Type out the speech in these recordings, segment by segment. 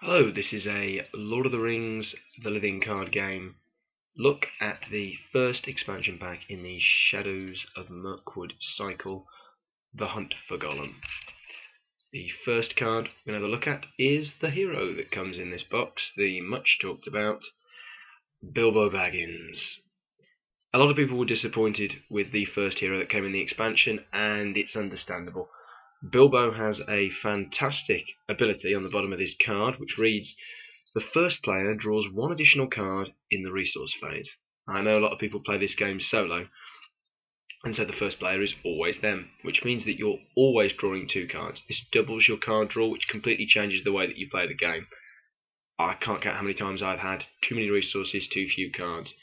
Hello, this is a Lord of the Rings The Living Card Game look at the first expansion pack in the Shadows of Mirkwood cycle, The Hunt for Gollum. The first card we're going to have a look at is the hero that comes in this box, the much talked about Bilbo Baggins. A lot of people were disappointed with the first hero that came in the expansion, and it's understandable. Bilbo has a fantastic ability on the bottom of his card, which reads, the first player draws one additional card in the resource phase. I know a lot of people play this game solo, and so the first player is always them, which means that you're always drawing two cards. This doubles your card draw, which completely changes the way that you play the game. I can't count how many times I've had too many resources, too few cards.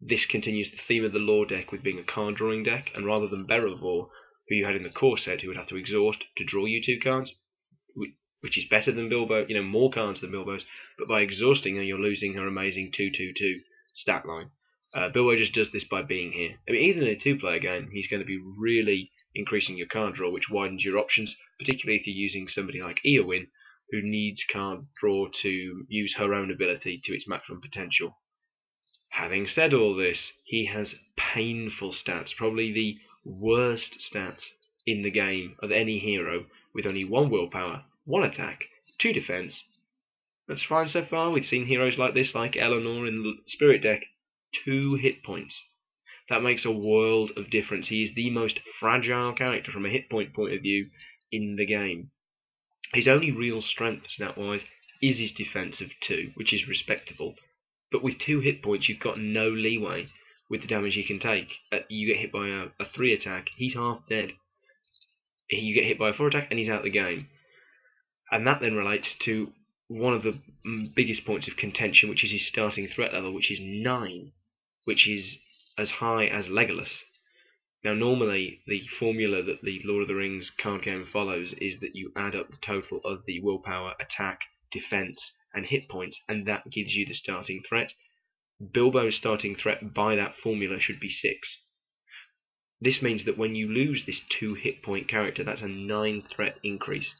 This continues the theme of the lore deck with being a card drawing deck, and rather than Beravor, who you had in the core set who would have to exhaust to draw you two cards, which is better than Bilbo, you know, more cards than Bilbo's, but by exhausting her, you're losing her amazing 2-2-2 stat line. Uh, Bilbo just does this by being here. I mean, even in a two-player game, he's going to be really increasing your card draw, which widens your options, particularly if you're using somebody like Eowyn, who needs card draw to use her own ability to its maximum potential. Having said all this, he has painful stats, probably the worst stats in the game of any hero, with only one willpower, one attack, two defense. That's fine so far. We've seen heroes like this, like Eleanor in the Spirit deck, two hit points. That makes a world of difference. He is the most fragile character from a hit point point of view in the game. His only real strength, stat wise, is his defense of two, which is respectable. But with two hit points, you've got no leeway with the damage he can take. Uh, you get hit by a, a three attack, he's half dead. You get hit by a four attack, and he's out of the game. And that then relates to one of the biggest points of contention, which is his starting threat level, which is 9, which is as high as Legolas. Now, normally, the formula that the Lord of the Rings card game follows is that you add up the total of the willpower, attack, defense, and hit points, and that gives you the starting threat. Bilbo's starting threat by that formula should be 6. This means that when you lose this 2 hit point character, that's a 9 threat increase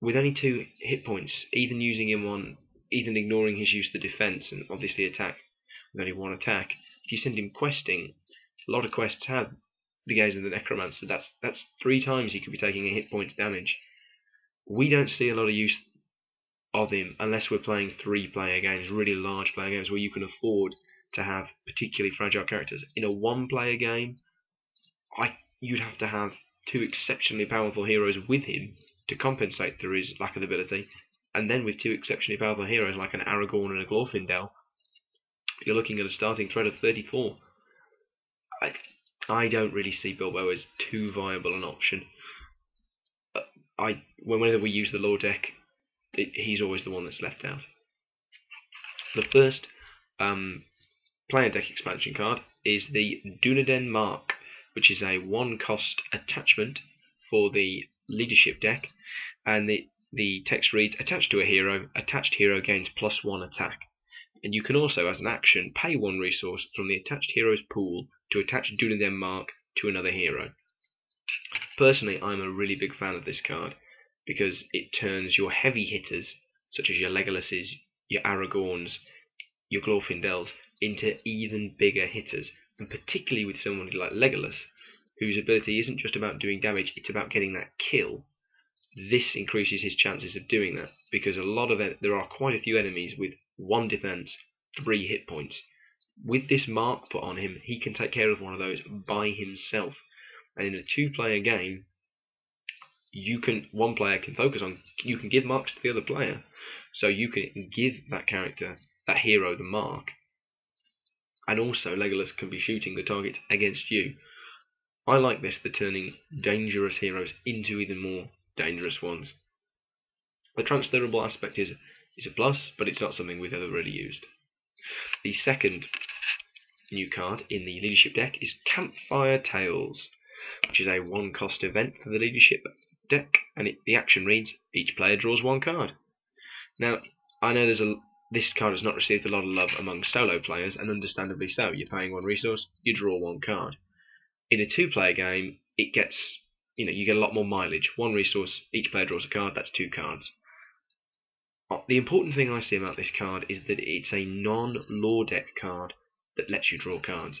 with only two hit points, even using him on, even ignoring his use of defense and obviously attack, with only one attack, if you send him questing, a lot of quests have the gaze of the necromancer. That's that's three times he could be taking a hit point damage. We don't see a lot of use of him unless we're playing three-player games, really large player games where you can afford to have particularly fragile characters. In a one-player game, I you'd have to have two exceptionally powerful heroes with him to compensate for his lack of ability. And then with two exceptionally powerful heroes like an Aragorn and a Glorfindel, you're looking at a starting threat of 34. I, I don't really see Bilbo as too viable an option. Uh, I whenever we use the lore deck, he's always the one that's left out. The first um, player deck expansion card is the Dunedain Mark, which is a one-cost attachment for the leadership deck, and the, the text reads, attached to a hero, attached hero gains plus one attack. And you can also, as an action, pay one resource from the attached hero's pool to attach Dunedain Mark to another hero. Personally, I'm a really big fan of this card because it turns your heavy hitters, such as your Legolases, your Aragorns, your Glorfindels, into even bigger hitters. And particularly with someone like Legolas, whose ability isn't just about doing damage, it's about getting that kill. This increases his chances of doing that because a lot of there are quite a few enemies with one defense, three hit points. With this mark put on him, he can take care of one of those by himself. And in a two-player game, you can one player can focus on you can give marks to the other player, so you can give that character that hero the mark, and also Legolas can be shooting the target against you. I like this for turning dangerous heroes into even more dangerous ones. The transferable aspect is, is a plus, but it's not something we've ever really used. The second new card in the leadership deck is Campfire Tales, which is a one cost event for the leadership deck, and it, the action reads each player draws one card. Now, I know there's a this card has not received a lot of love among solo players, and understandably so. You're paying one resource, you draw one card in a two-player game, it gets you know you get a lot more mileage. One resource, each player draws a card. That's two cards. uh, the important thing I see about this card is that it's a non-lore deck card that lets you draw cards.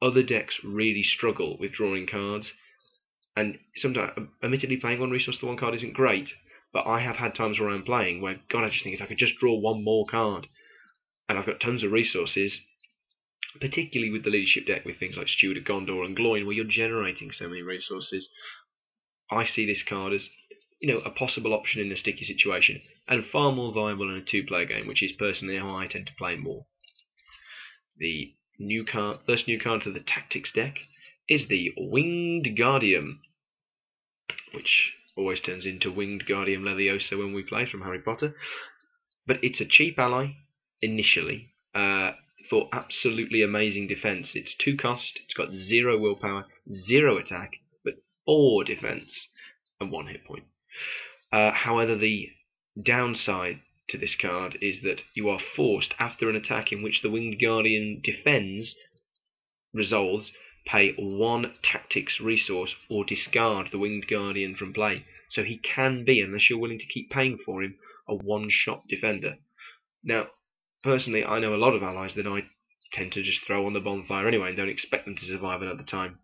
Other decks really struggle with drawing cards, and sometimes, uh, admittedly, playing one resource to one card isn't great, but I have had times where I'm playing where, God, I just think if I could just draw one more card, and I've got tons of resources, particularly with the leadership deck with things like Steward of Gondor and Gloin, where you're generating so many resources, I see this card as you know a possible option in a sticky situation, and far more viable in a two-player game, which is personally how I tend to play more. The new card, first new card to the Tactics deck is the Winged Guardian, which always turns into Winged Guardian Leviosa when we play from Harry Potter. But it's a cheap ally initially. Uh, for absolutely amazing defense. It's two cost, it's got zero willpower, zero attack, but four defense and one hit point. Uh, however, the downside to this card is that you are forced, after an attack in which the Winged Guardian defends, resolves, pay one tactics resource or discard the Winged Guardian from play. So he can be, unless you're willing to keep paying for him, a one-shot defender. Now, personally, I know a lot of allies that I tend to just throw on the bonfire anyway and don't expect them to survive another time.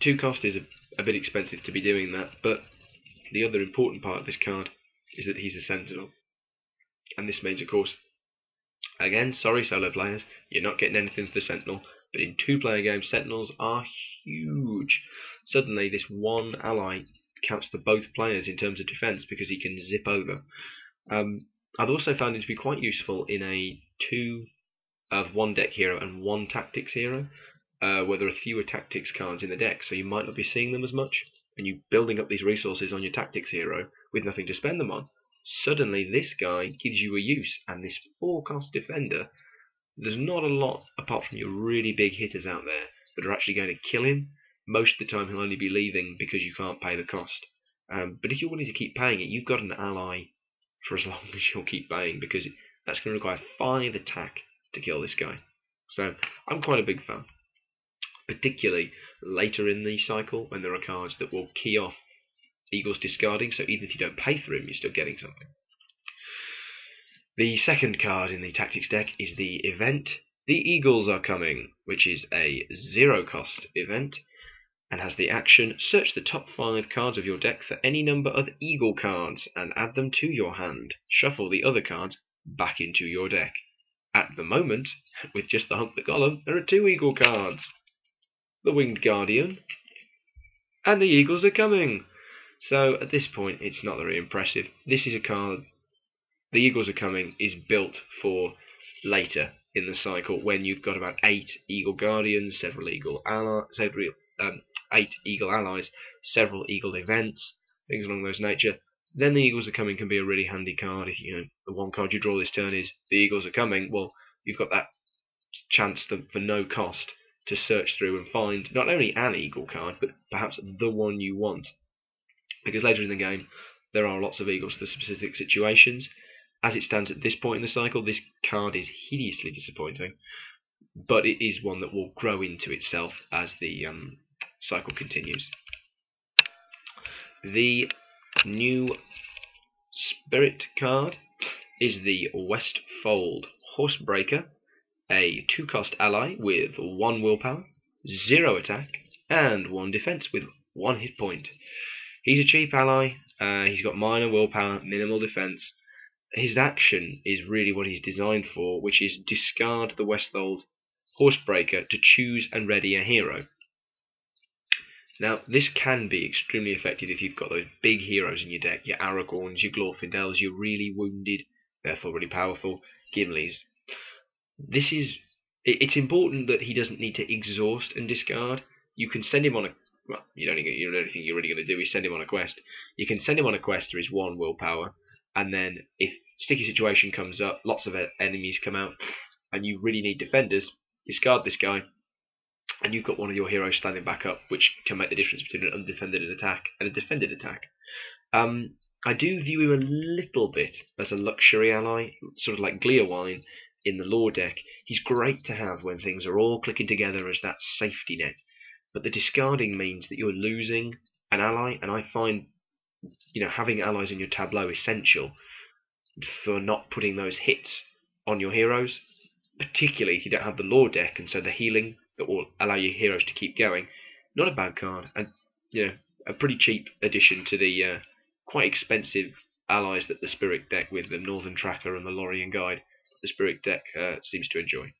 Two cost is a, a bit expensive to be doing that, but the other important part of this card is that he's a sentinel. And this means, of course, again, sorry solo players, you're not getting anything for the sentinel, but in two-player games, sentinels are huge. Suddenly, this one ally counts for both players in terms of defense because he can zip over. Um, I've also found it to be quite useful in a two of one deck hero and one tactics hero, uh, where there are fewer tactics cards in the deck, so you might not be seeing them as much, and you're building up these resources on your tactics hero with nothing to spend them on. Suddenly, this guy gives you a use, and this four cost defender, there's not a lot apart from your really big hitters out there that are actually going to kill him. Most of the time, he'll only be leaving because you can't pay the cost. Um, but if you're willing to keep paying it, you've got an ally for as long as you'll keep paying because that's going to require five attack to kill this guy. So I'm quite a big fan, particularly later in the cycle when there are cards that will key off Eagle's discarding, so even if you don't pay for him, you're still getting something. The second card in the tactics deck is the event The Eagles Are Coming, which is a zero cost event and has the action search the top five cards of your deck for any number of eagle cards and add them to your hand. Shuffle the other cards back into your deck. At the moment, with just the Hunt the Gollum, there are two eagle cards. The Winged Guardian and the Eagles are coming. So at this point, it's not very impressive. This is a card. The Eagles are coming is built for later in the cycle when you've got about eight Eagle Guardians, several Eagle allies, several um, eight Eagle allies, several Eagle events, things along those nature. Then the Eagles are coming can be a really handy card. If you know the one card you draw this turn is the Eagles are coming, well, you've got that chance to, for no cost to search through and find not only an Eagle card, but perhaps the one you want. Because later in the game, there are lots of Eagles for specific situations. As it stands at this point in the cycle, this card is hideously disappointing, but it is one that will grow into itself as the um, cycle continues. The new spirit card is the Westfold Horsebreaker, a two cost ally with one willpower, zero attack, and one defense with one hit point. He's a cheap ally, uh, he's got minor willpower, minimal defense. His action is really what he's designed for, which is discard the Westfold Horsebreaker to choose and ready a hero. Now, this can be extremely effective if you've got those big heroes in your deck, your Aragorns, your Glorfindels, your really wounded, therefore really powerful Gimlis. This is, it's important that he doesn't need to exhaust and discard. You can send him on a, well, you don't, you don't anything you're really going to do is send him on a quest. You can send him on a quest for his one willpower, and then if sticky situation comes up, lots of enemies come out, and you really need defenders, discard this guy, and you've got one of your heroes standing back up, which can make the difference between an undefended attack and a defended attack. Um, I do view him a little bit as a luxury ally, sort of like Gleowine in the lore deck. He's great to have when things are all clicking together as that safety net, but the discarding means that you're losing an ally, and I find you know having allies in your tableau essential. for not putting those hits on your heroes, particularly if you don't have the lore deck, and so the healing that will allow your heroes to keep going. Not a bad card, and you know a pretty cheap addition to the uh, quite expensive allies that the Spirit deck with the Northern Tracker and the Lorien Guide, the Spirit deck uh, seems to enjoy.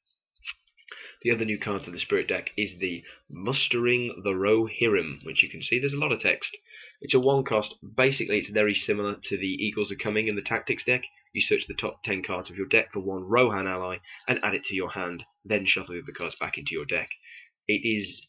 The other new card for the Spirit deck is the Mustering the Rohirrim, which you can see there's a lot of text. It's a one cost. Basically, it's very similar to the Eagles Are Coming in the Tactics deck. You search the top 10 cards of your deck for one Rohan ally and add it to your hand, then shuffle the cards back into your deck. It is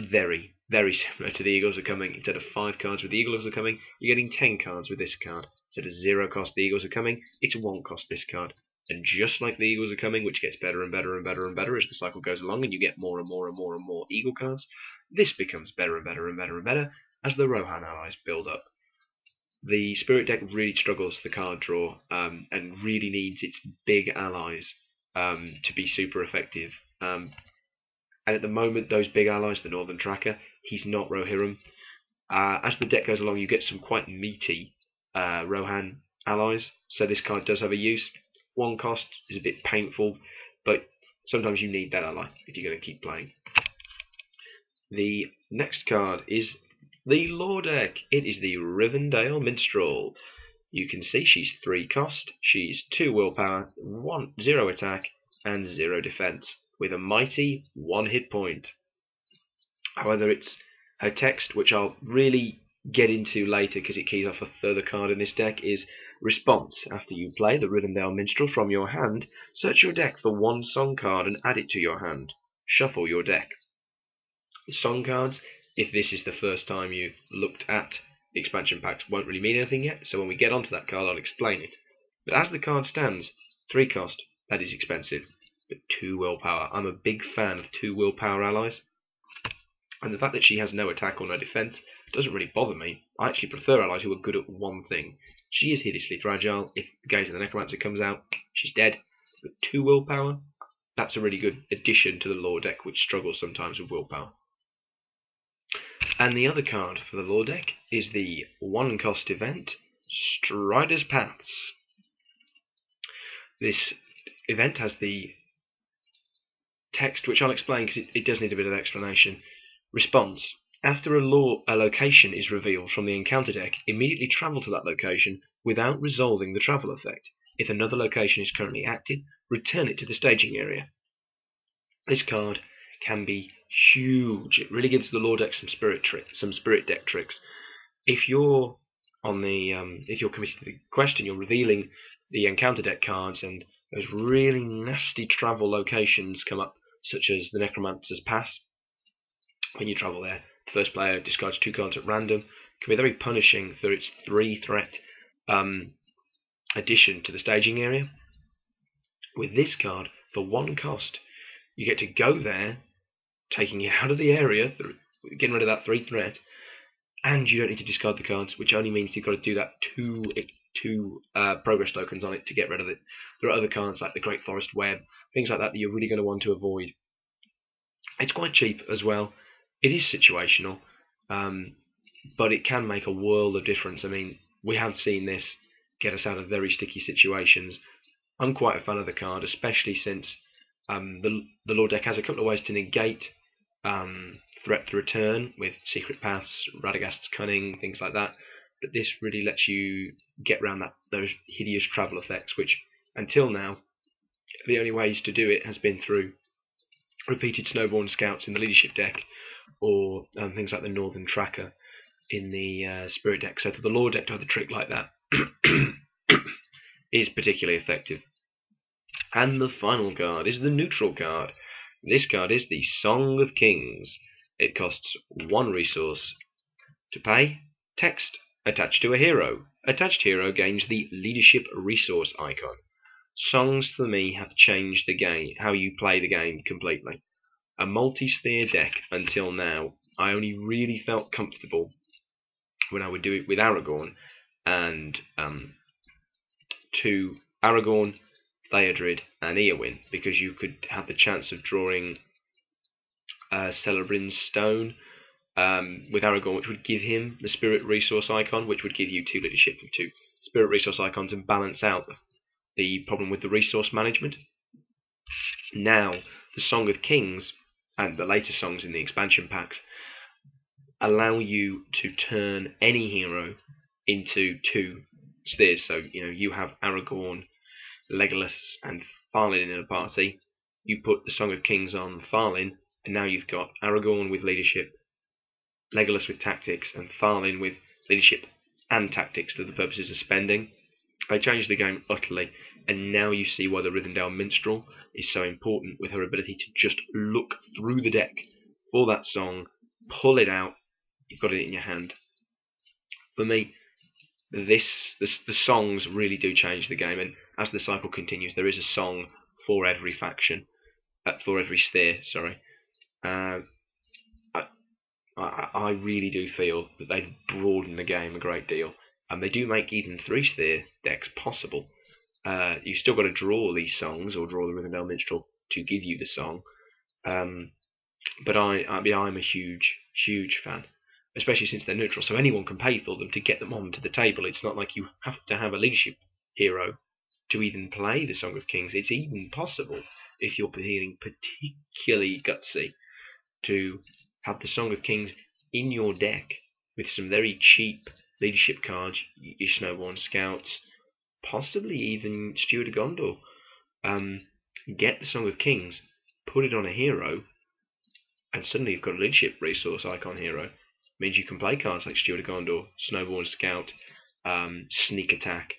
very, very similar to the Eagles Are Coming. Instead of 5 cards with the Eagles Are Coming, you're getting 10 cards with this card. Instead of 0 cost the Eagles Are Coming, it's 1 cost this card. And just like the Eagles are coming, which gets better and better and better and better as the cycle goes along, and you get more and more and more and more Eagle cards, this becomes better and better and better and better as the Rohan allies build up. The Spirit deck really struggles the card draw um, and really needs its big allies um, to be super effective. Um, and at the moment, those big allies, the Northern Tracker, he's not Rohirrim. Uh, as the deck goes along, you get some quite meaty uh, Rohan allies, so this card does have a use one cost is a bit painful, but sometimes you need that ally if you're going to keep playing. The next card is the Lore deck. It is the Rivendell Minstrel. You can see she's 3 cost, she's 2 willpower, one, 0 attack, and 0 defense, with a mighty 1 hit point. However, it's her text, which I'll really get into later because it keys off a further card in this deck, is Response. After you play the Rivendell Minstrel from your hand, search your deck for one song card and add it to your hand. Shuffle your deck. Song cards, if this is the first time you've looked at the expansion packs, won't really mean anything yet, so when we get onto that card I'll explain it. But as the card stands, 3 cost, that is expensive, but 2 willpower. I'm a big fan of 2 willpower allies. And the fact that she has no attack or no defense doesn't really bother me. I actually prefer allies who are good at one thing. She is hideously fragile. If Gaze of the Necromancer comes out, she's dead. But two willpower, that's a really good addition to the lore deck, which struggles sometimes with willpower. And the other card for the lore deck is the one cost event, Strider's Paths. This event has the text, which I'll explain because it, it does need a bit of explanation. Response after a, law, location is revealed from the encounter deck, immediately travel to that location without resolving the travel effect. If another location is currently active, return it to the staging area. This card can be huge. It really gives the lore deck some spirit trick, some spirit deck tricks. If you're on the um, if you're committed to the quest and you're revealing the encounter deck cards and those really nasty travel locations come up, such as the Necromancer's Pass, when you travel there, First player discards two cards at random. Can be very punishing for its three threat um, addition to the staging area. With this card, for one cost, you get to go there, taking it out of the area, getting rid of that three threat, and you don't need to discard the cards, which only means you've got to do that two two uh, progress tokens on it to get rid of it. There are other cards like the Great Forest Web, things like that that you're really going to want to avoid. It's quite cheap as well, it is situational, um, but it can make a world of difference. I mean, we have seen this get us out of very sticky situations. I'm quite a fan of the card, especially since um, the the lore deck has a couple of ways to negate um, threat to return with secret paths, Radagast's cunning, things like that. But this really lets you get around that those hideous travel effects, which until now the only ways to do it has been through repeated snowbourn scouts in the leadership deck or um, things like the Northern Tracker in the uh, Spirit deck. So for the Lore deck to have a trick like that is particularly effective. And the final card is the neutral card. This card is the Song of Kings. It costs one resource to pay. Text attached to a hero. Attached hero gains the leadership resource icon. Songs for me have changed the game, how you play the game completely. A multi-sphere deck until now, I only really felt comfortable when I would do it with Aragorn and um, to Aragorn, Theodred, and Eowyn because you could have the chance of drawing uh, Celebrían's Stone um, with Aragorn, which would give him the Spirit Resource icon, which would give you two leadership and two spirit resource icons and balance out the problem with the resource management. Now, the Song of Kings and the later songs in the expansion packs allow you to turn any hero into two spheres. So, you know, you have Aragorn, Legolas, and Thalin in a party. You put the Song of Kings on Thalin, and now you've got Aragorn with leadership, Legolas with tactics, and Thalin with leadership and tactics for the purposes of spending. They changed the game utterly, and now you see why the Rivendell Minstrel is so important with her ability to just look through the deck for that song, pull it out, you've got it in your hand. For me, this the, the songs really do change the game, and as the cycle continues, there is a song for every faction, uh, for every sphere. Sorry, uh, I, I, I really do feel that they've broadened the game a great deal, and they do make even three sphere decks possible. Uh, you still got to draw these songs or draw the Rivendell Minstrel to give you the song. Um, but I, I mean, I'm a huge, huge fan especially since they're neutral. So anyone can pay for them to get them onto the table. It's not like you have to have a leadership hero to even play the Song of Kings. It's even possible if you're feeling particularly gutsy to have the Song of Kings in your deck with some very cheap leadership cards, your Snowbourn Scouts, possibly even Steward of Gondor. Um, get the Song of Kings, put it on a hero, and suddenly you've got a leadership resource icon hero means you can play cards like Steward of Gondor, Snowbourn Scout, um, Sneak Attack,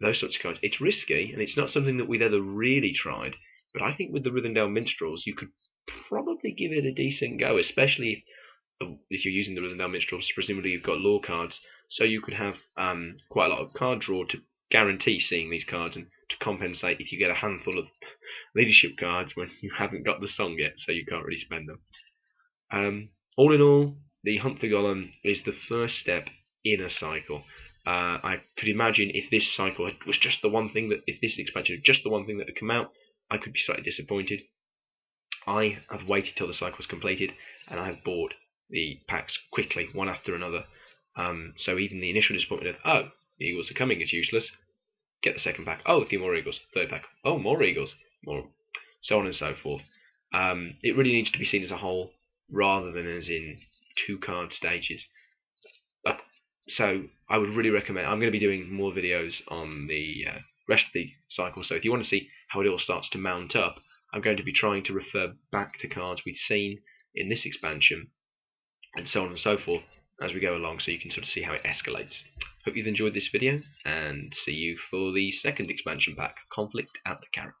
those sorts of cards. It's risky, and it's not something that we've ever really tried. But I think with the Rivendell Minstrels, you could probably give it a decent go, especially if, if you're using the Rivendell Minstrels. Presumably, you've got lore cards, so you could have um, quite a lot of card draw to guarantee seeing these cards and to compensate if you get a handful of leadership cards when you haven't got the song yet, so you can't really spend them. Um, all in all, the Hunt for Gollum is the first step in a cycle. Uh, I could imagine if this cycle was just the one thing that, if this expansion was just the one thing that had come out, I could be slightly disappointed. I have waited till the cycle was completed, and I have bought the packs quickly, one after another. Um, so even the initial disappointment of, oh, the Eagles are coming is useless. Get the second pack. Oh, a few more Eagles. Third pack. Oh, more Eagles. More, so on and so forth. Um, it really needs to be seen as a whole, rather than as in two card stages. So I would really recommend. I'm going to be doing more videos on the uh, rest of the cycle. So if you want to see how it all starts to mount up, I'm going to be trying to refer back to cards we've seen in this expansion, and so on and so forth as we go along, so you can sort of see how it escalates. Hope you've enjoyed this video, and see you for the second expansion pack, Conflict at the Carrock.